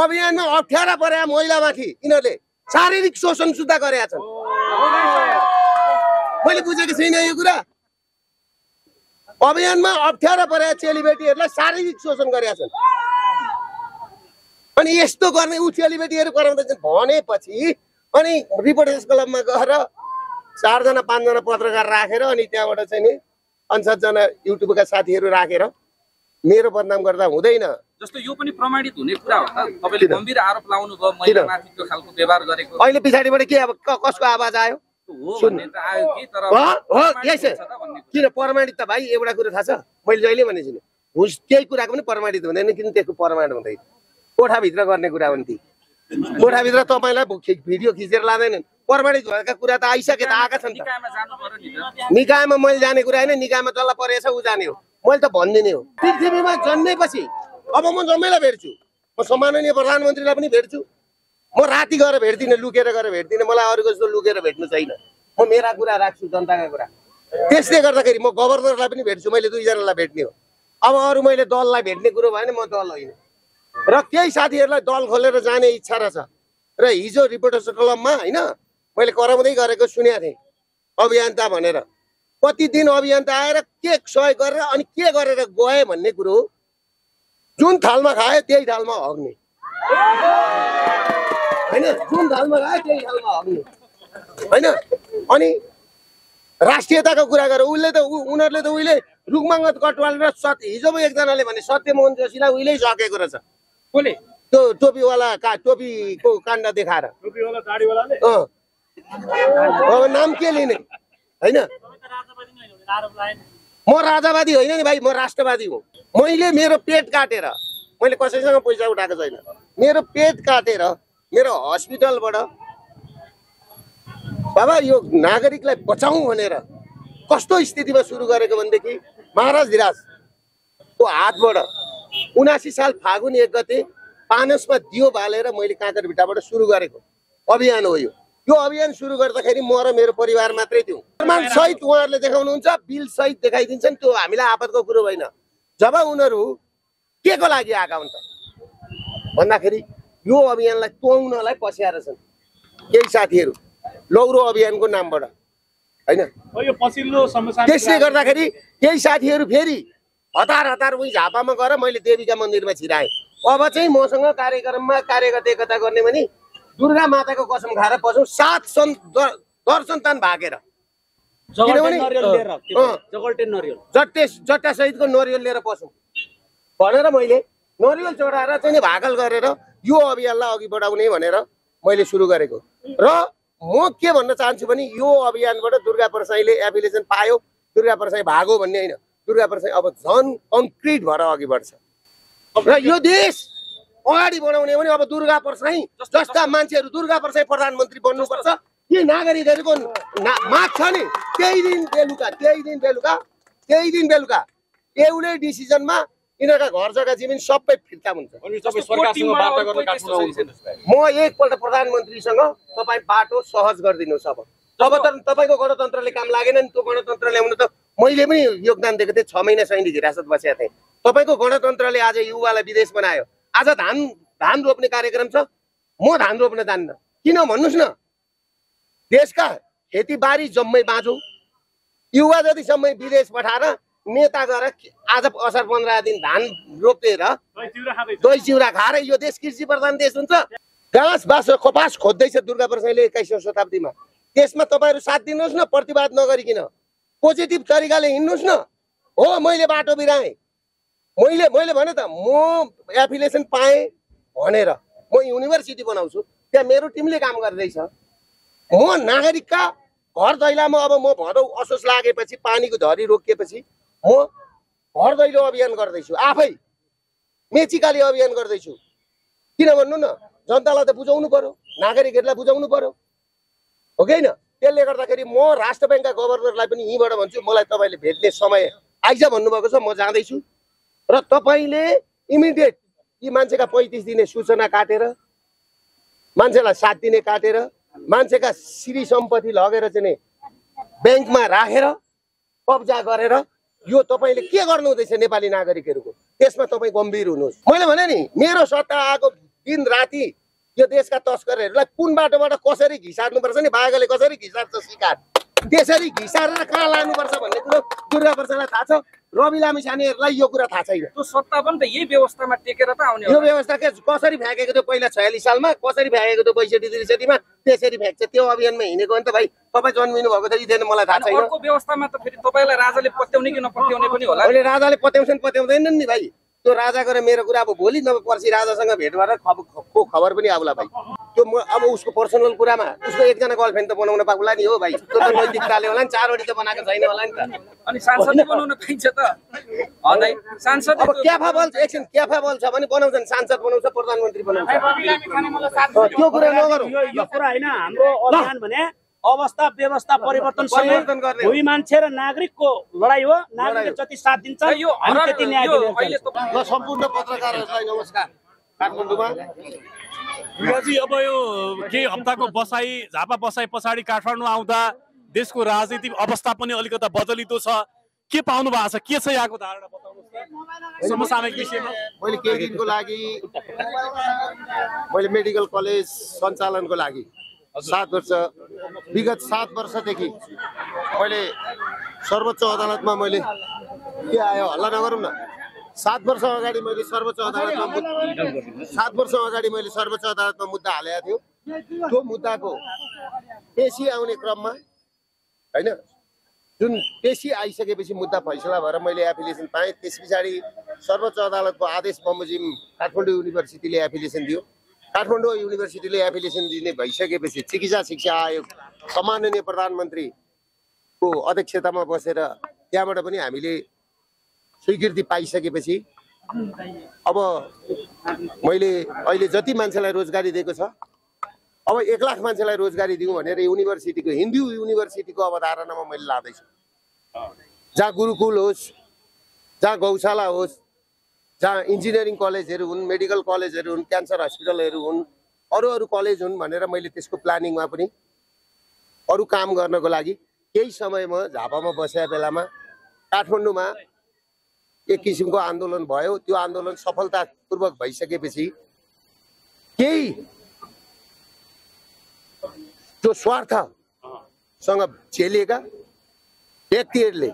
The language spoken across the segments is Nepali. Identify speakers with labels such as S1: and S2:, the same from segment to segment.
S1: अभियानमा अप्ठ्यारा परे महिलामाथि यिनीहरूले शारीरिक शोषण सुद्धा गरेका छन्। मैले बुझेको छुइनँ यो कुरा। अभियानमा अप्ठ्यारा परेका चेलीबेटीहरूलाई शारीरिक शोषण गरेका छन्। अनि यस्तो गर्ने ऊ चेलीबेटीहरू गराउँदैछन् भनेपछि अनि रिपोर्टर्स क्लबमा गएर चारजना पाँचजना पत्रकार राखेर अनि त्यहाँबाट चाहिँ नि पाँच सातजना युट्युबका साथीहरू राखेर मेरो बदनाम गर्दा हुँदैन।
S2: जस्तो यो पनि प्रमाणित हुने कुरा हो त। तपाईँले? गम्भीर आरोप लाउनु भयो महिलामाथि त्यो खालको व्यवहार गरेको।
S1: अहिले पछाडिबाट के अब कसको आवाज आयो। किन प्रमाणित त भाइ एउटा कुरो थाहा छ? मैले जहिले भनेको छु हुस केही कुराको पनि प्रमाणित हुँदैन किन त्यसको प्रमाण हुँदैन? कोठाभित्र गर्ने कुरा हो नि ती। कोठाभित्र तपाईँलाई भिडियो खिचेर लाँदैनन्। प्रमाणित भएका कुरा त आइसके त आएका छन्
S2: निकायमा
S1: मैले जाने कुरा होइन निकायमा जसलाई परेछ ऊ जाने हो। मैले त भनिदिने हो। पृथ्वीमा जन्मेपछि अब म जम्मैलाई भेट्छु। म सम्माननीय प्रधानमन्त्रीलाई पनि भेट्छु। म राति गएर भेट्दिनँ लुकेर गएर भेट्दिनँ। मलाई अरूको जस्तो लुकेर भेट्नु छैन। म मेरा कुरा राख्छु जनताका कुरा। त्यसले गर्दाखेरि म गभर्नरलाई पनि भेट्छु। मैले दुईजनालाई भेट्ने हो। अब अरू मैले दललाई भेट्ने कुरो भयो भने म दल होइन। र केही साथीहरूलाई दल खोलेर जाने इच्छा रहेछ र हिजो रिपोर्टर्स क्लबमा होइन मैले कराउँदै गरेको सुनेको थिएँ। अभियन्ता भनेर। कति दिन अभियन्ता आएर के सहयोग गरेर अनि के गरेर गए भन्ने कुरो हो। जुन थालमा खायो त्यही थालमा हग्ने होइन जुन थालमा खायो त्यही थालमा हग्ने होइन अनि राष्ट्रियताको कुरा गरेर उसले त उनीहरूले त उहिले रुखमाङ्गत कटवाल र सत्य हिजो पो एकजनाले भने सत्यमोहन जोशीलाई उहिल्यै सकेको रहेछ
S3: कसले
S1: त्यो टोपीवाला का टोपीको काण्ड देखाएर नाम के लिने होइन म राजावादी होइन नि भाइ म राष्ट्रवादी हुँ। मैले मेरो पेट काटेर मैले कसैसँग पैसा उठाएको छैन। मेरो पेट काटेर मेरो हस्पिटलबाट बाबा यो नागरिकलाई बचाउँ भनेर कस्तो स्थितिमा सुरु गरेको भनेदेखि महाराज धिराजको हातबाट उनासी साल फागुन एक गते पानसमा दियो बालेर मैले काँकरभिट्टाबाट सुरु गरेको अभियान हो यो। यो अभियान सुरु गर्दाखेरि म र मेरो परिवार मात्रै थियौँ। प्रमाण सहित उहाँहरूले देखाउनुहुन्छ बिल सहित देखाइदिन्छन् त्यो हामीलाई आपतको कुरो होइन जब उनीहरू के को लागि आएका हुन् त? भन्दाखेरि यो अभियानलाई तोड्नलाई पस्याएर छन्। केही साथीहरू लौरो अभियानको नामबाट होइन? त्यसले गर्दाखेरि केही साथीहरू फेरि हतार हतार उही झापामा गएर मैले देवीका मन्दिरमा छिराएँ। अब चाहिँ मसँग कार्यक्रममा कार्यगत एकता गर्ने भने दुर्गा माताको कसम खाएर पसौँ सात सन् दर सन्तान भागेर। किनभने जट्टे जट्टा सहितको नरिवल लिएर पसौँ भनेर मैले नरिवल चढाएर चाहिँ नि भाकल गरेर यो अभियानलाई अघि बढाउने भनेर मैले सुरु गरेको। र म के भन्न चाहन्छु भने यो अभियानबाट दुर्गा प्रसाईले एफिलिएसन पायो दुर्गा प्रसाई भागो भन्ने होइन। दुर्गा प्रसाई अब झन् कङ्क्रिट भएर अघि बढ्छ। र यो देश अगाडि बढाउने हो भने अब दुर्गा प्रसाई जस्ता मान्छेहरू दुर्गा प्रसाई प्रधानमन्त्री बन्नुपर्छ। के नागरिकहरूको ना- माग छ नि। त्यही दिन बेलुका त्यही दिन बेलुका त्यही दिन बेलुका। एउटै डिसिजनमा यिनीहरूका घर जग्गा जमिन सबै फिर्ता हुन्छ।
S3: अनि तपाईँ सरकारसँग वार्ता गर्न काठमाडौँ आउनुहुन्छ।
S1: म एकपल्ट प्रधानमन्त्रीसँग तपाईँ बाटो सहज गरिदिनुहोस् अब। तब त तपाईँको गणतन्त्रले काम लागेन नि त्यो गणतन्त्र ल्याउनु त मैले पनि योगदान दिएको थिएँ छ महिना सैनिक हिरासत बसेको थिएँ। तपाईँको गणतन्त्रले आज युवालाई विदेश बनायो। आज धान धान रोप्ने कार्यक्रम छ। म धान रोप्न जान्न। किन भन्नुहोस् न? देशका खेतीबारी जम्मै बाँझो। युवा जतिसम्म विदेश पठाएर नेता गएर आज असार पन्ध्र दिन धान रोपेर दही चिउरा खाएर यो देश कृषि प्रधान देश हुन्छ। घाँस बाँस र कपास खोज्दैछ दुर्गा प्रसाईले एक्काइसौँ शताब्दीमा। त्यसमा तपाईँहरू साथ दिनुहोस् न प्रतिवाद नगरिकन। पोजिटिभ तरिकाले हिँड्नुहोस् न। हो मैले बाटो बिराएँ। मैले मैले भने त म एफिलिएसन पाएँ भनेर म युनिभर्सिटी बनाउँछु। त्यहाँ मेरो टिमले काम गर्दैछ। म नागरिकका घर दैलामा अब म भदौ असोज लागेपछि पानीको झरी रोकिएपछि म घर दैलो अभियान गर्दैछु। आफै मेचिकाली अभियान गर्दैछु। किन भन्नु न जनतालाई त बुझाउनु पर्यो नागरिकहरूलाई बुझाउनु पर्यो। हो कि होइन? त्यसले गर्दाखेरि म राष्ट्र ब्याङ्कका गभर्नरलाई पनि यहीँबाट भन्छु मलाई तपाईँले भेट्ने समय आइज भन्नुभएको छ म जाँदैछु। र तपाईँले इमिडिएट यी मान्छेका पैँतिस दिने सूचना काटेर मान्छेलाई सात दिने काटेर मान्छेका श्री सम्पत्ति लगेर चाहिँ नि ब्याङ्कमा राखेर कब्जा गरेर यो तपाईँले के गर्नु हुँदैछ नेपाली नागरिकहरूको? त्यसमा तपाईँ गम्भीर हुनुहोस्। मैले भने नि मेरो सत्ता आएको दिन राति यो देशका तस्करहरूलाई कुन बाटोबाट कसरी घिसार्नुपर्छ नि? बाघले कसरी घिसार्छ शिकार त्यसरी घिसारेर कहाँ लानुपर्छ भन्ने कुरो दुर्गा प्रसादलाई थाहा छ। रवि लामी यो कुरा थाहा छैन।
S2: त्यो सत्ता पनि त यही व्यवस्थामा टेकेर त आउने
S1: यो व्यवस्था के कसरी फ्याँकेको थियो पहिला छयालिस सालमा कसरी फ्याँकेको थियो बैसठी त्रिसठीमा त्यसरी फ्याँक्छ त्यो अभियानमा हिँडेको हो नि त भाइ। तपाईँ जन्मिनु भएको थियो थिएन मलाई थाहा छैन।
S2: व्यवस्थामा त फेरि तपाईँलाई राजाले पत्याउने कि नपत्याउने पनि होला
S1: अहिले राजाले पत्याउँछन् पत्याउँदैनन् नि भाइ। त्यो राजाको र मेरो कुरा अब भोलि नभए पर्सि राजासँग भेट गरेर खब को खबर पनि आउला भाइ। त्यो म अब उसको पर्सनल कुरामा उसको एकजना गर्लफ्रेन्ड त बनाउन पाउला नि हो भाइ। त्यो त नैतिकताले होला नि चारवटी त बनाएको छैन होला नि त।
S2: अनि सांसदले बनाउन पाइन्छ त। हदै सांसदले
S1: अब
S2: त-
S1: क्याफा बल एकछिन क्याफा बल छ भने बनाउँछन् सांसद बनाउँछ प्रधानमन्त्री बनाउँछ। त्यो कुरा नगरौँ।
S3: कुरा होइन हाम्रो अभियान भने अवस्था व्यवस्था
S1: परिवर्तन।
S3: भूमि मान्छे र नागरिकको लडाइँ हो। नागरिकले जति साथ दिन्छ
S1: सम्पूर्ण पत्रकारहरूलाई नमस्कार। काठमाडौँमा।
S4: अब यो केही हप्ताको बसाइ झापा बसाइ पछाडि काठमाडौँ आउँदा देशको राजनीतिक अवस्था पनि अलिकता बदलिँदो छ। के पाउनु भएको छ? के छ यहाँको धारणा समसामयिक विषयमा।
S1: मैले केही दिनको लागि मैले मेडिकल कलेज सञ्चालनको लागि सात वर्ष विगत सात वर्षदेखि मैले सर्वोच्च अदालतमा मैले के आयो हल्ला नगरौँ न। सात वर्ष अगाडि मैले सर्वोच्च अदालतमा सात वर्ष अगाडि मैले सर्वोच्च अदालतमा मुद्दा हालेको थियो। त्यो मुद्दाको पेसी आउने क्रममा होइन जुन पेसी आइसकेपछि मुद्दा फैसला भएर मैले एप्लिकेसन पाएँ त्यस पछाडि सर्वोच्च अदालतको आदेश बमोजिम काठमाडौँ युनिभर्सिटीले एप्लिकेसन दियो। काठमाडौँ युनिभर्सिटीले एप्लिकेसन दिने भइसकेपछि चिकित्सा शिक्षा आयोग सम्माननीय प्रधानमन्त्रीको अध्यक्षतामा बसेर त्यहाँबाट पनि हामीले स्वीकृति पाइसकेपछि अब मैले अहिले जति मान्छेलाई रोजगारी दिएको छ अब एक लाख मान्छेलाई रोजगारी दिउँ भनेर युनिभर्सिटीको हिन्दू युनिभर्सिटीको अवधारणामा मैले लाँदैछु। जहाँ गुरुकुल होस् जहाँ गौशाला होस् जहाँ इन्जिनियरिङ कलेजहरू हुन् मेडिकल कलेजहरू हुन् क्यान्सर हस्पिटलहरू हुन् अरू अरू कलेज हुन् भनेर मैले त्यसको प्लानिङमा पनि अरू काम गर्नको लागि केही समय म झापामा बसेका बेलामा काठमाडौँमा एक किसिमको आन्दोलन भयो। त्यो आन्दोलन सफलतापूर्वक भइसकेपछि केही जो स्वार्थसँग चेलिएका व्यक्तिहरूले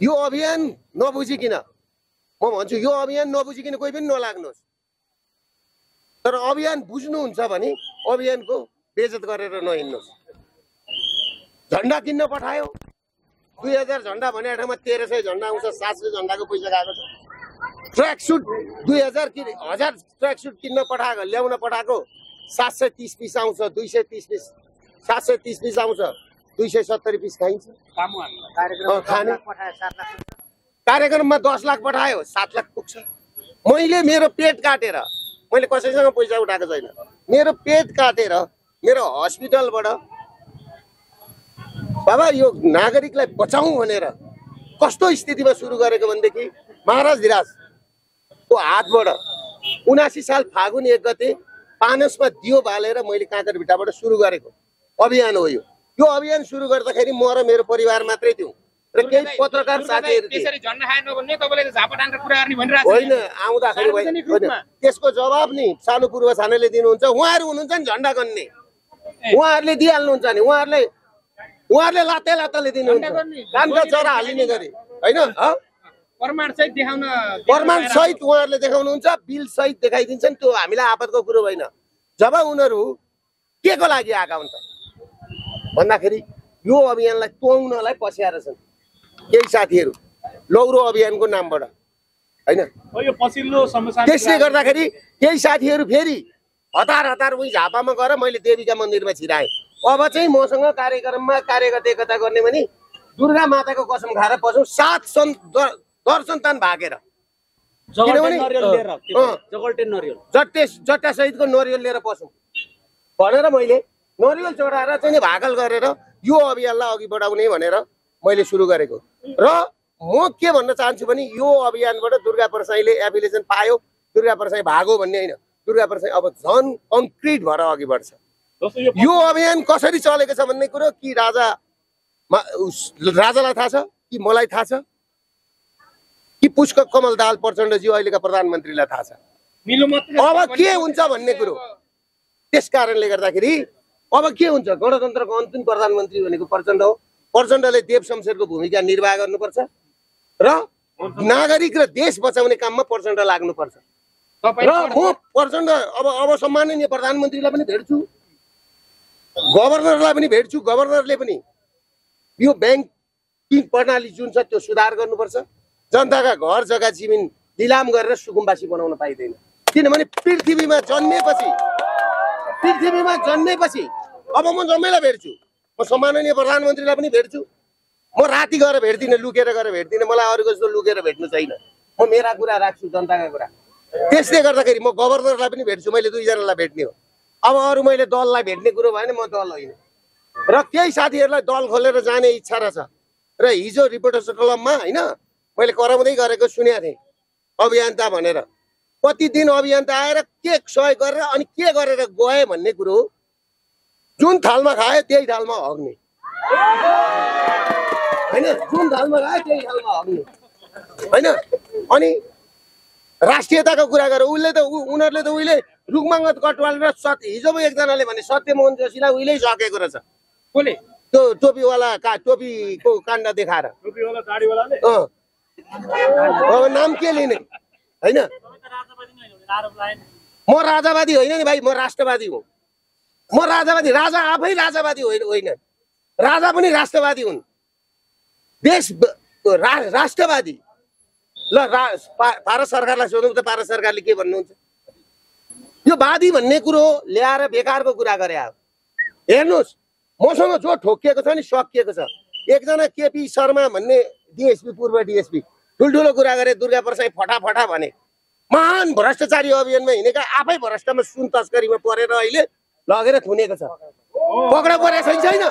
S1: यो अभियान नबुझिकन म भन्छु यो अभियान नबुझिकन कोही पनि नलाग्नुहोस्। तर अभियान बुझ्नुहुन्छ भने अभियानको बेजत गरेर नहिँड्नुहोस्। झन्डा किन्न पठायो। दुई हजार झन्डा भने ठाउँमा तेह्र सय झन्डा आउँछ सात सय झन्डाको पैसा गएको छ। ट्र्याक सुट दुई हजार किन हजार ट्र्याक सुट किन्न पठाएको ल्याउन पठाएको। सात सय तिस पिस आउँछ दुई सय तिस पिस। सात सय तिस पिस आउँछ दुई सय सत्तरी पिस खाइन्छ। खाने। कार्यक्रममा दस लाख पठायो सात लाख पुग्छ। मैले मेरो पेट काटेर मैले कसैसँग पैसा उठाएको छैन। मेरो पेट काटेर मेरो हस्पिटलबाट बाबा यो नागरिकलाई बचाउँ भनेर कस्तो स्थितिमा सुरु गरेको भनेदेखि महाराज धिराजको हातबाट उनासी साल फागुन एक गते पानसमा दियो बालेर मैले काँकरभिट्टाबाट सुरु गरेको अभियान हो यो। यो अभियान सुरु गर्दाखेरि म र मेरो परिवार मात्रै थियौँ। र केही पत्रकार साथीहरू होइन आउँदाखेरि होइन। त्यसको जवाब नि सानो पूर्व छानेले दिनुहुन्छ उहाँहरू हुनुहुन्छ नि झन्डा गन्ने उहाँहरूले दिइहाल्नुहुन्छ नि उहाँहरूले उहाँहरूले लाते लाताले दिनुहुन्छ। कानका चरा हालिने गरी। होइन हँ?
S5: प्रमाण
S1: सहित उहाँहरूले देखाउनुहुन्छ बिल सहित देखाइदिन्छन् त्यो हामीलाई आपतको कुरो होइन जब उनीहरू के को लागि आएका हुन् त? भन्दाखेरि यो अभियानलाई तोड्नलाई पस्याएर छन्। केही साथीहरू। लौरो अभियानको नामबाट। होइन? त्यसले गर्दाखेरि केही साथीहरू फेरि हतार हतार उही झापामा गएर मैले देवीका मन्दिरमा छिराएँ। अब चाहिँ मसँग कार्यक्रममा कार्यगत एकता गर्ने भने दुर्गा माताको कसम खाएर पसौँ सात सन् सन्तान भागेर। किनभने- जट्टे जट्टा सहितको नरिवल लिएर पसौँ भनेर मैले नरिवल चढाएर चाहिँ नि भाकल गरेर यो अभियानलाई अघि बढाउने भनेर मैले सुरु गरेको। र म के भन्न चाहन्छु भने यो अभियानबाट दुर्गा प्रसाईले एप्लिकेसन पायो दुर्गा प्रसाई भागो भन्ने होइन दुर्गा प्रसाई अब झन् कङ्क्रिट भएर अघि बढ्छ।
S3: यो
S1: अभियान कसरी चलेको छ भन्ने कुरो कि राजा राजालाई थाहा छ कि मलाई थाहा छ कि पुष्प कमल दाल प्रचण्डज्यू अहिलेका प्रधानमन्त्रीलाई थाहा छ? अब के हुन्छ भन्ने कुरो? त्यस कारणले गर्दाखेरि अब के हुन्छ? गणतन्त्रको अन्तिम प्रधानमन्त्री भनेको प्रचण्ड हो। प्रचण्डले देव शमशेरको भूमिका निर्वाह गर्नुपर्छ र नागरिक र देश बचाउने काममा प्रचण्ड लाग्नुपर्छ। र म प्रचण्ड अब अब सम्माननीय प्रधानमन्त्रीलाई पनि भेट्छु गभर्नरलाई पनि भेट्छु गभर्नरले पनि। यो ब्याङ्किङ प्रणाली जुन छ त्यो सुधार गर्नुपर्छ। जनताका घर जग्गा जमिन लिलाम गरेर सुकुम्बासी बनाउन पाइँदैन। किनभने पृथ्वीमा जन्मेपछि पृथ्वीमा जन्मेपछि अब म जम्मैलाई भेट्छु। म सम्माननीय प्रधानमन्त्रीलाई पनि भेट्छु। म राति गएर भेट्दिनँ लुकेर गएर भेट्दिनँ मलाई अरूको जस्तो लुकेर भेट्नु छैन। म मेरा कुरा राख्छु जनताका कुरा। त्यसले गर्दाखेरि म गभर्नरलाई पनि भेट्छु मैले दुईजनालाई भेट्ने हो। अब अरू मैले दललाई भेट्ने कुरो भयो भने म दल होइन। र केही साथीहरूलाई दल खोलेर जाने इच्छा रहेछ र हिजो रिपोर्टर्स क्लबमा होइन मैले कराउँदै गरेको सुनेको थिएँ अभियन्ता भनेर। कति दिन अभियन्ता आएर के सहयोग गरेर अनि के गरेर गए भन्ने कुरो हो। जुन थालमा खायो त्यही थालमा हग्ने। होइन? जुन थालमा खायो त्यही थालमा हग्ने। होइन? अनि राष्ट्रियताको कुरा गरेर उसले त उनीहरूले त उहिले रुखमाङ्गत कटवाल र सत्य हिजो पो एकजनाले भने सत्यमोहन जोशीलाई उहिल्यै सकेको रहेछ।
S5: कसले
S1: त्यो टोपीवाला का टोपीको काण्ड देखाएर। अब नाम के लिने? होइन? म राजावादी होइन नि भाइ म राष्ट्रवादी हुँ। म राजावादी राजा आफै राजावादी होइन होइन। राजा पनि राष्ट्रवादी हुन्। देश रा राष्ट्रवादी। ल रा भारत सरकारलाई सोधौँ त भारत सरकारले के भन्नुहुन्छ? यो वादी भन्ने कुरो ल्याएर बेकारको कुरा गरे अब हेर्नुहोस् मसँग जो ठोकिएको छ नि सकिएको छ। एकजना केपी शर्मा भन्ने डिएसपी पूर्व डिएसपी ठुल्ठुलो कुरा गरे दुर्गा प्रसाई फटाफटा भने महान भ्रष्टाचारी अभियानमा हिँडेका आफै भ्रष्टमा सुन तस्करीमा परेर अहिले लगेर थुनेको छ। पक्रा परेको छैन छैन।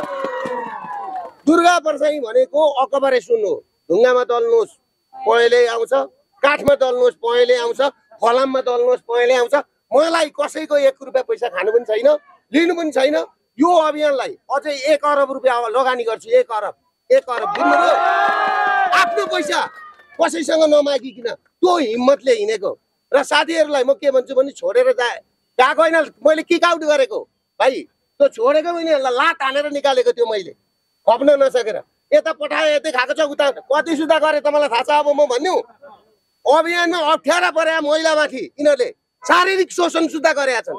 S1: दुर्गा पर्साई भनेको अकबरे सुन हो ढुङ्गामा दल्नुहोस् पहेँलै आउँछ। काठमा दल्नुहोस् पहेँलै आउँछ। फलाममा दल्नुहोस् पहेँलै आउँछ। मलाई कसैको एक रुपियाँ पैसा खानु पनि छैन लिनु पनि छैन। यो अभियानलाई अझै एक अरब रुपियाँ लगानी गर्छु एक अरब। एक अरब आफ्नो पैसा कसैसँग नमागिकन त्यो हिम्मतले हिँडेको। र साथीहरूलाई म के भन्छु भने छोडेर जा। गएको होइन मैले किक आउट गरेको। भाइ त्यो छोडेको होइन लात हानेर निकालेको त्यो मैले। खप्न नसकेर। यता पठायो यतै खाएको छ उता कति सुधा गरेँ त मलाई थाहा छ अब म भन्नु। अभियानमा अप्ठ्यारा परे महिलामाथि। यिनीहरूले शारीरिक शोषण सुधा गरेका छन्।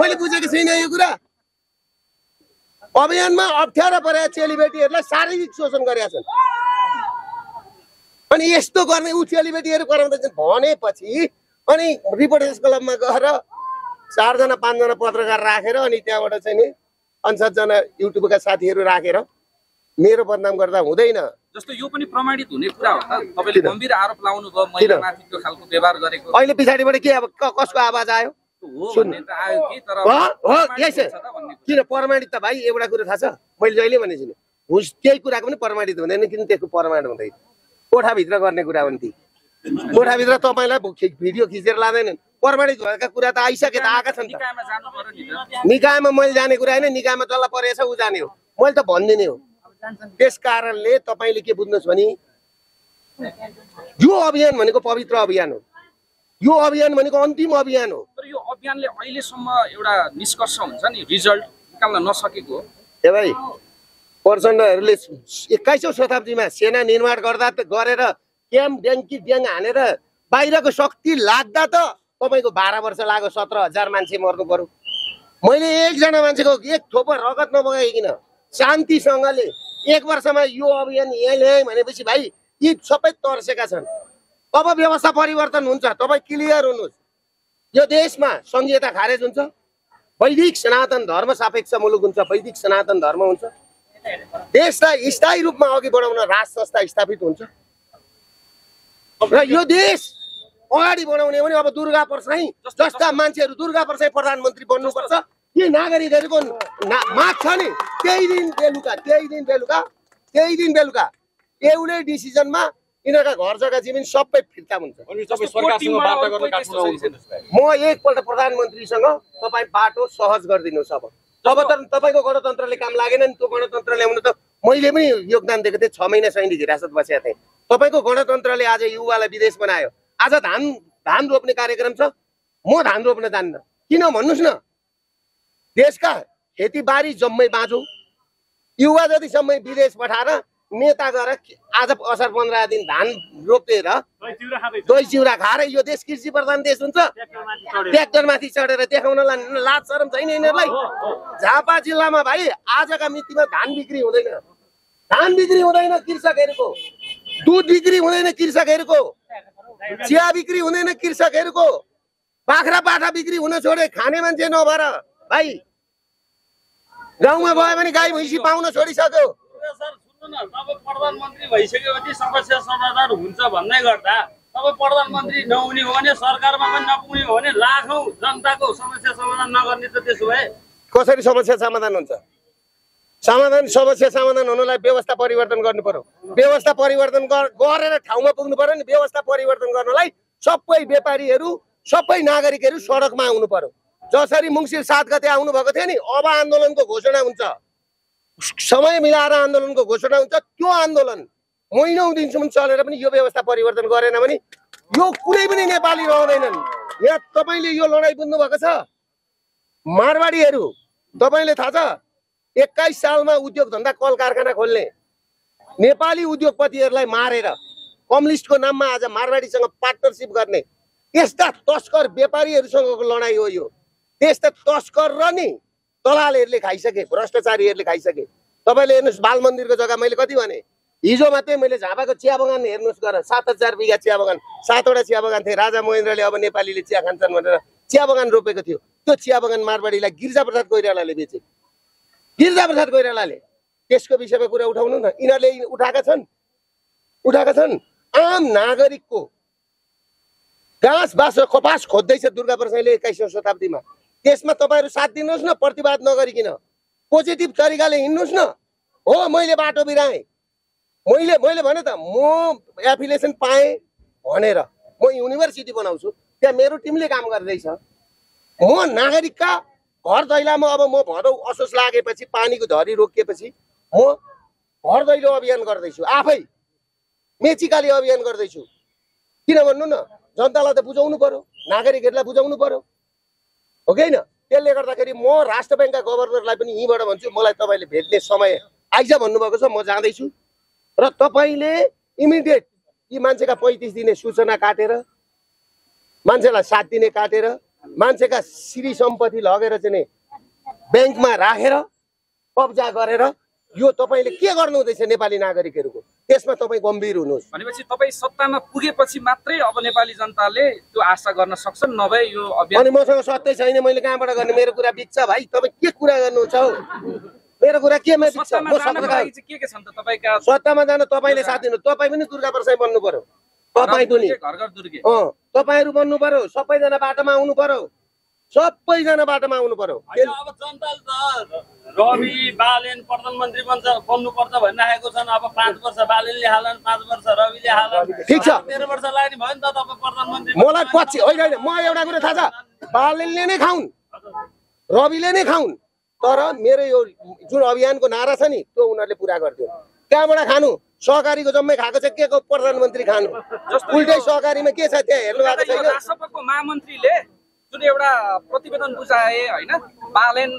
S1: मैले बुझेको छुइनँ यो कुरा। अभियानमा अप्ठ्यारा परे चेलीबेटीहरूलाई शारीरिक शोषण गरेका छन्। अनि यस्तो गर्ने ऊ चेलीबेटीहरू गराउँदैछन् भनेपछि अनि रिपोर्टर्स क्लबमा गएर चारजना पाँचजना पत्रकार राखेर अनि त्यहाँबाट चाहिँ नि अन्सातजना युट्युबका साथीहरू राखेर मेरो बदनाम गर्दा हुँदैन।
S2: जस्तो यो पनि प्रमाणित हुने कुरा हो तपाईँले? गम्भीर आरोप लाउनु भयो महिलामाथि त्यो खालको व्यवहार गरेको।
S1: अहिले पछाडिबाट के अब कसको आवाज आयो। किन प्रमाणित त भाइ एउटा कुरो थाहा छ? मैले जहिले भनेको छु नि हुस केही कुराको पनि प्रमाणित हुँदैन किन त्यसको प्रमाण हुँदैन? कोठाभित्र गर्ने कुरा हो नि ती। कोठाभित्र तपाईँलाई भिडियो खिचेर लाँदैनन्। प्रमाणित भएका कुरा त आइसके त आएका छन्
S2: निकायमा
S1: मैले जाने कुरा होइन निकायमा जसलाई परेछ ऊ जाने हो। मैले त भनिदिने हो। त्यस कारणले तपाईँले के बुझ्नुहोस् भने यो अभियान भनेको पवित्र अभियान हो। यो अभियान भनेको अन्तिम अभियान हो।
S2: तर यो अभियानले अहिलेसम्म एउटा निष्कर्ष हुन्छ नि रिजल्ट निकाल्न नसकेको हो।
S1: ए भाइ प्रचण्डहरूले एक्काइसौँ शताब्दीमा सेना निर्माण गर्दा गरेर क्याम्प ड्याङ्की ड्याङ हानेर बाहिरको शक्ति लाग्दा त तपाईँको बाह्र वर्ष लाग्यो सत्र हजार मान्छे मर्नु पर्यो। मैले एकजना मान्छेको एक थोपो रगत नबगाइकन शान्तिसँगले एक वर्षमा यो अभियान यहाँ ल्याएँ भनेपछि भाइ यी सबै तर्सेका छन्। अब व्यवस्था परिवर्तन हुन्छ तपाईँ क्लियर हुनुहोस्। यो देशमा सङ्घीयता खारेज हुन्छ। वैदिक सनातन धर्म सापेक्ष मुलुक हुन्छ वैदिक सनातन धर्म हुन्छ। देशलाई स्थायी रूपमा अघि बढाउन राज संस्था स्थापित हुन्छ। र यो देश अगाडि बढाउने भने अब दुर्गा पर्साई जस्ता मान्छेहरू दुर्गा पर्साई प्रधानमन्त्री बन्नुपर्छ। यी नागरिकहरूको ना माग छ नि। त्यही दिन बेलुका त्यही दिन बेलुका त्यही दिन बेलुका। एउटै डिसिजनमा यिनीहरूका घर जग्गा जमिन सबै फिर्ता हुन्छ? म एकपल्ट प्रधानमन्त्रीसँग तपाईँ बाटो सहज गरिदिनुहोस् अब। जब त तपाईँको गणतन्त्रले काम लागेन नि त्यो गणतन्त्र ल्याउनु त मैले पनि योगदान दिएको थिएँ छ महिना सैनिक हिरासत बसेका थिएँ। तपाईँको गणतन्त्रले आज युवालाई विदेश बनायो। आज धान धान रोप्ने कार्यक्रम छ। म धान रोप्न जान्न। किन भन्नुहोस् न? देशका खेतीबारी जम्मै बाँझो। युवा जतिसम्म विदेश पठाएर नेता गएर आज असार पन्ध्र दिन धान रोपेर दही चिउरा खाएर यो देश कृषि प्रधान देश हुन्छ। ट्र्याक्टरमाथि चढेर। देखाउन लाज शरम छैन यिनीहरूलाई? झापा जिल्लामा भाइ आजका मितिमा धान बिक्री हुँदैन। धान बिक्री हुँदैन कृषकहरूको। दुध बिक्री हुँदैन कृषकहरूको। चिया बिक्री हुँदैन कृषकहरूको। बाख्रा पाठा बिक्री हुन छोडे खाने मान्छे नभएर भाइ। गाउँमा गयो भने गाई भैँसी पाउन छोडिसक्यो।
S6: प्रधानमन्त्री भइसकेपछि समस्या समाधान हुन्छ भन्दै गर्दा तपाईँ प्रधानमन्त्री नहुने हो भने सरकारमा पनि नपुग्ने हो भने लाखौँ जनताको समस्या समाधान नगर्ने त त्यसो भए
S1: कसरी समस्या समाधान हुन्छ? समाधान समस्या समाधान हुनलाई व्यवस्था परिवर्तन गर्नु पर्यो। व्यवस्था परिवर्तन गर- गरेर ठाउँमा पुग्नु पर्यो नि व्यवस्था परिवर्तन गर्नलाई सबै व्यापारीहरू सबै नागरिकहरू सडकमा आउनु पर्यो। जसरी मुङ्सिर सात गते आउनु भएको थियो नि अब आन्दोलनको घोषणा हुन्छ। समय मिलाएर आन्दोलनको घोषणा हुन्छ। त्यो आन्दोलन महिनौ दिनसम्म चलेर पनि यो व्यवस्था परिवर्तन गरेन भने यो कुनै पनि नेपाली रहँदैनन्। यहाँ तपाईँले यो लडाइँ बुझ्नु भएको छ? मारवाडीहरू तपाईँले थाहा छ? एक्काइस सालमा उद्योग धन्दा कल कारखाना खोल्ने। नेपाली उद्योगपतिहरूलाई मारेर कम्युनिस्टको नाममा आज मारवाडीसँग पार्टनरसिप गर्ने। यस्ता तस्कर व्यापारीहरूसँगको लडाइँ हो यो। त्यस्ता तस्कर र नि दलालहरूले खाइसके भ्रष्टाचारीहरूले खाइसके। तपाईँले हेर्नुहोस् बाल मन्दिरको जग्गा मैले कति भने हिजो मात्रै मैले झापाको चिया बगान हेर्नुहोस् गर सात हजार बिघा चिया बगान सातवटा चिया बगान थिए। राजा महेन्द्रले अब नेपालीले चिया खान्छन् भनेर चिया बगान रोपेको थियो। त्यो चिया बगान मारवाडीलाई गिरिजाप्रसाद कोइरालाले बेचे। गिरिजाप्रसाद कोइरालाले त्यसको विषयमा कुरा उठाउनु न। यिनीहरूले उठाएका छन्। उठाएका छन्। आम नागरिकको घाँस बाँस र कपास खोज्दैछ दुर्गा प्रसाईले एक्काइसौँ शताब्दीमा। त्यसमा तपाईँहरू साथ दिनुहोस् न प्रतिवाद नगरिकन। पोजिटिभ तरिकाले हिँड्नुहोस् न। हो मैले बाटो बिराएँ। मैले मैले भने त म एफिलिएसन पाएँ भनेर म युनिभर्सिटी बनाउँछु। त्यहाँ मेरो टिमले काम गर्दैछ। म नागरिकका घर दैलामा अब म भदौ असोज लागेपछि पानीको धरी रोकिएपछि म घर दैलो अभियान गर्दैछु आफै मेचिकाले अभियान गर्दैछु। किन भन्नु न जनतालाई त बुझाउनु पर्यो नागरिकहरूलाई बुझाउनु पर्यो। हो कि होइन? त्यसले गर्दाखेरि म राष्ट्र ब्याङ्कका गभर्नरलाई पनि यहीँबाट भन्छु मलाई तपाईँले भेट्ने समय आइज भन्नुभएको छ म जाँदैछु। र तपाईँले इमिडिएट यी मान्छेका पैँतिस दिने सूचना काटेर मान्छेलाई साथ दिने काटेर मान्छेका श्री सम्पत्ति लगेर चाहिँ नि ब्याङ्कमा राखेर कब्जा गरेर यो तपाईँले के गर्नु हुँदैछ नेपाली नागरिकहरूको? त्यसमा तपाईँ गम्भीर हुनुहोस्।
S2: भनेपछि तपाईँ सत्तामा पुगेपछि मात्रै अब नेपाली जनताले त्यो आशा गर्न सक्छन् नभए यो अभियान
S1: अनि मसँग सत्य छैन मैले कहाँबाट गर्ने? मेरो कुरा बिग्छ भाइ। तपाईँ के कुरा गर्नुहुन्छ हौ? मेरो कुरा केमा
S2: तपाईँका
S1: सत्तामा जान तपाईँले साथ दिनु तपाईँ पनि दुर्गा प्रसाई बन्नु पर्यो। तपाईँ पनि। तपाईँहरू बन्नु पर्यो सबैजना बाटोमा आउनु पर्यो सबैजना बाटोमा आउनु पर्यो
S6: अब जनताले त रवि बालेन प्रधानमन्त्री बन्छ बन्नुपर्छ भनिराखेको छन्। अब पाँच वर्ष बालेनले हालन् पाँच वर्ष रविले हालन्।
S1: ठिक छ।
S6: तेह्र वर्ष लाग्ने भयो नि त तपाईँ प्रधानमन्त्री
S1: मलाई पछि होइन होइन म एउटा कुरा थाहा छ। बालनले नै खाउन्। रविले नै खाउन्। तर मेरो यो जुन अभियानको नारा छ नि त्यो उनीहरूले पुरा गरिदियो। कहाँबाट खानु? सहकारीको जम्मै खाएको छ के को प्रधानमन्त्री खानु? उल्टै सहकारीमा के छ त्यहाँ? हेर्नु भएको छैन।
S2: महामन्त्रीले जुन एउटा प्रतिवेदन बुझाए होइन बालेन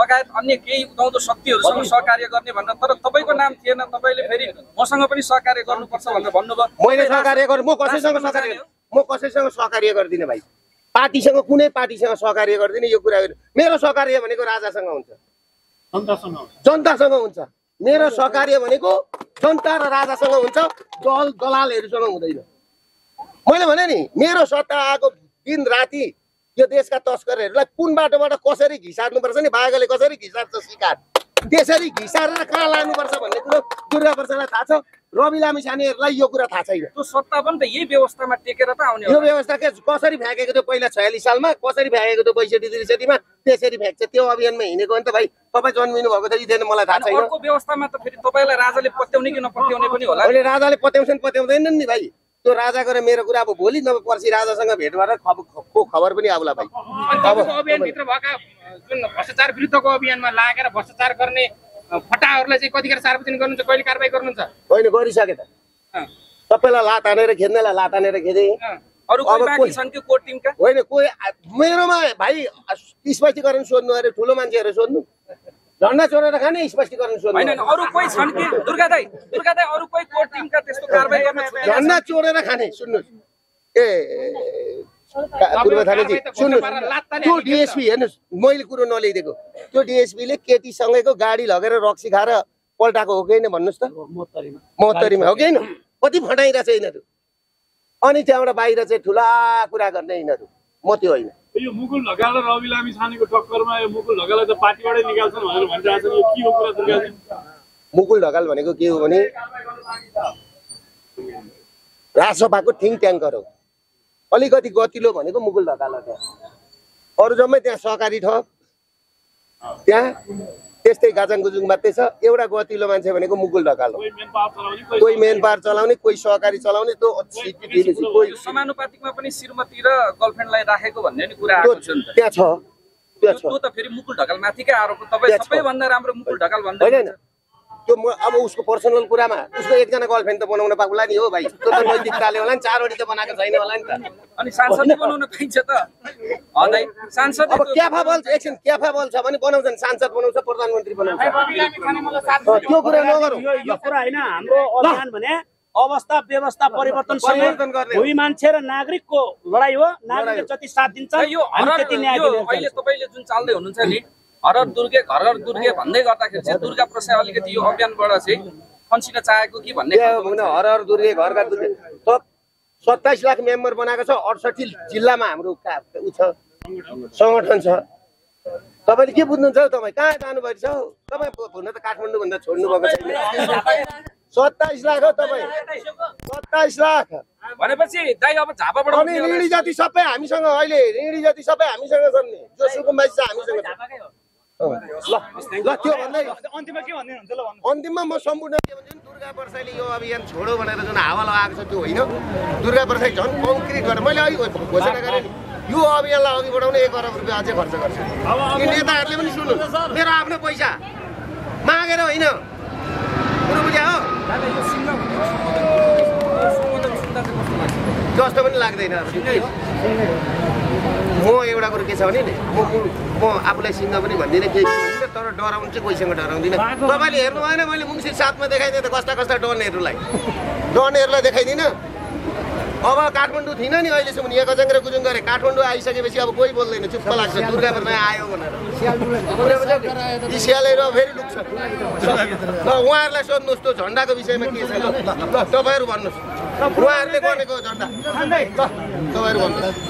S2: लगायत अन्य केही उदाउँदो शक्तिहरूसँग सहकार्य गर्ने भनेर तर तपाईँको नाम थिएन तपाईँले फेरि मसँग पनि सहकार्य गर्नुपर्छ भनेर भन्नुभयो।
S1: मैले सहकार्य गर्नु म कसैसँग सहकार्य म कसैसँग सहकार्य गर्दिनँ भाइ। पार्टीसँग कुनै पार्टीसँग सहकार्य गर्दिनँ यो कुरा मेरो सहकार्य भनेको राजासँग हुन्छ। जनतासँग हुन्छ। मेरो सहकार्य भनेको जनता र राजासँग हुन्छ दल दलालहरूसँग हुँदैन। मैले भने नि मेरो सत्ता आएको दिन राति यो देशका तस्करहरूलाई कुन बाटोबाट कसरी घिसार्नुपर्छ नि? बाघले कसरी घिसार्छ शिकार त्यसरी घिसारेर कहाँ लानुपर्छ भन्ने कुरो दुर्गा प्रसादलाई थाहा छ। रवि लामिछानेहरूलाई यो कुरा थाहा छैन।
S2: त्यो सत्ता पनि त यही व्यवस्थामा टेकेर त आउने
S1: यो व्यवस्था के कसरी फ्याँकेको थियो पहिला छयालिस सालमा कसरी फ्याँकेको थियो बैसठी त्रिसठीमा त्यसरी फ्याँक्छ त्यो अभियानमा हिँडेको हो नि त भाइ। तपाईँ जन्मिनु भएको थियो थिएन मलाई थाहा छैन।
S2: व्यवस्थामा त फेरि तपाईँलाई राजाले पत्याउने कि नपत्याउने पनि होला
S1: अहिले राजाले पत्याउँछन् पत्याउँदैनन् नि भाइ। त्यो राजा गएर मेरो कुरा अब भोलि नभए पर्सि राजासँग भेट भएर खब को खबर पनि आउला भाइ। अब
S5: अभियानभित्र भएका जुन भ्रष्टाचार विरुद्धको अभियानमा लागेर भ्रष्टाचार गर्ने फटाहरूलाई चाहिँ कतिखेर सार्वजनिक गर्नुहुन्छ कहिले कारवाही गर्नुहुन्छ?
S1: होइन गरिसके त। सबैलाई लात हानेर खेद्नेलाई लात हानेर खेदे।
S2: अरू कोही
S1: अब
S2: बाँकी
S1: कोही-
S2: छन् कि कोर टिमका?
S1: होइन कोही मेरोमा भाइ स्पष्टीकरण सोध्नु अरे ठुलो मान्छेहरू सोध्नु। झन्डा चोरेर खाने स्पष्टीकरण सोध्नु
S2: अरू कोही छन् कि? दुर्गा दाई दुर्गा दाई अरू कोही कोर टिमका त्यस्तो कारवाही गर्न?
S1: झन्डा चोरेर खाने सुन्नुहोस्। ए का- दुर्गा थालेजी सुन्नुहोस्। त्यो डिएसपी हेर्नुहोस् मैले कुरो नल्याइदिएको त्यो डिएसपीले केटीसँगैको गाडी लगेर रक्सी खाएर पल्टाएको हो कि होइन भन्नुहोस् त।
S3: मोहत्तरीमा
S1: महोत्तरीमा हो कि होइन? कति फटाइरहेछ यिनीहरू। अनि त्यहाँबाट बाहिर चाहिँ ठुला कुरा गर्ने यिनीहरू। म त्यो होइन।
S4: यो मुकुल ढकाल र रवि लामी छानेको टक्करमा यो मुकुल ढकाललाई त पार्टीबाटै निकाल्छन् भनेर भनिरहेको छ यो के हो कुरा दुर्गाजी
S1: मुकुल ढकाल भनेको के हो भने राजसभाको थिङ्क ट्याङ्कर हो। अलिकति गतिलो भनेको मुकुल ढकाल हो त्यहाँ। अरू जम्मै त्यहाँ सहकारी ठग त्यहाँ त्यस्तै गाजाङ गुजुङ मात्रै छ। एउटा गतिलो मान्छे भनेको मुकुल ढकाल हो।
S4: कोही मेन पावर चलाउने
S1: कोही सहकारी चलाउने त्यो
S2: समानुपातिकमा पनि श्रीमती र गर्लफ्रेन्डलाई राखेको भन्ने नि कुरा
S1: त्यो
S2: आएको छ
S1: त्यहाँ छ।
S2: त फेरि मुकुल ढकाल माथिकै आरोप। तपाईँ
S1: त्यहाँ।
S2: सबैभन्दा राम्रो मुकुल ढकाल भन्दै।
S1: त्यो म अब उसको पर्सनल कुरामा उसको एकजना गर्लफ्रेन्ड त बनाउन पाउला नि हो भाइ। त्यो त नैतिकताले होला नि चारवटी त बनाएको छैन होला नि त।
S2: अनि सांसद बनाउन पाइन्छ त। हदै सांसद
S1: अब क्याफा बल एकछिन क्याफा बल छ भने बनाउँछन् सांसद बनाउँछ प्रधानमन्त्री बनाउँछ। त्यो कुरा नगरौँ।
S3: यो कुरा होइन हाम्रो अभियान भने अवस्था व्यवस्था परिवर्तन
S1: परिवर्तन गर्ने हो।
S3: भूमि मान्छे र नागरिकको लडाई हो। नागरिकले जति साथ दिन्छ
S2: यो अहिले तपाईँले जुन चाल्दै हुनुहुन्छ नि हरर दुर्गे घर घर दुर्गे भन्दै गर्दाखेरि चाहिँ दुर्गा प्रसाद अलिकति यो अभियानबाट चाहिँ फन्सिन चाहेको कि भन्ने
S1: हर हर दुर्गे घरका दुर्गे। सत्ताइस लाख मेम्बर बनाएको छ अडसठी जिल्लामा हाम्रो ऊ छ सङ्गठन छ। तपाईँले के बुझ्नुहुन्छ हौ तपाईँ? कहाँ जानुभएको छ हौ? तपाईँ हुन त काठमाडौँभन्दा छोड्नु भएको छैन। सत्ताइस लाख हो तपाईँ। सत्ताइस लाख।
S2: भनेपछि दाइ अब झापाबाट
S1: अनि ऋणी जाति सबै हामीसँग अहिले ऋणी जाति सबै हामीसँग छन् नि जो सुकुम्बासी छ हामीसँग ल ल त्यो भन्दै।
S3: अन्तिममा के भन्नुहुन्छ ल
S1: अन्तिममा म सम्पूर्ण के भन्छु भने दुर्गा प्रसाईले यो अभियान छोडो भनेर जुन हावा लगाएको छ त्यो होइन। दुर्गा प्रसाई झन् कङ्क्रिट गरेर मैले अघि घोषणा गरेँ नि यो अभियानलाई अघि बढाउन एक अरब रुपियाँ अझै खर्च गर्छ। यी नेताहरूले पनि सुन्नु। मेरो आफ्नो पैसा। मागेर होइन। कुरो बुझ्या हो? जस्तो पनि लाग्दैन। म एउटा कुरो के छ भने नि म मु- आफूलाई सिङ्ग पनि भन्दिनँ केही भन्दिनँ तर डराउनु चाहिँ कोहीसँग डराउँदिनँ। तपाईँले हेर्नु भएन मैले मुङ्सिर साथमा देखाइदिएँ त कस्ता कस्ता डनहरूलाई। डनहरूलाई देखाइदिनँ। अब काठमाडौँ थिइनँ नि अहिलेसम्म यहाँ कजङ र गुजुङ गरेँ। काठमाडौँ आइसकेपछि अब कोही बोल्दैन चुप्प लाग्छ दुर्गा आयो भनेर। स्यालेर फेरि लुक्छ। ल उहाँहरूलाई सोध्नुहोस् त्यो झन्डाको विषयमा के छ? ल तपाईँहरू भन्नुहोस्। उहाँहरूले गरेको झन्डा। तपाईँहरू भन्नुहोस्।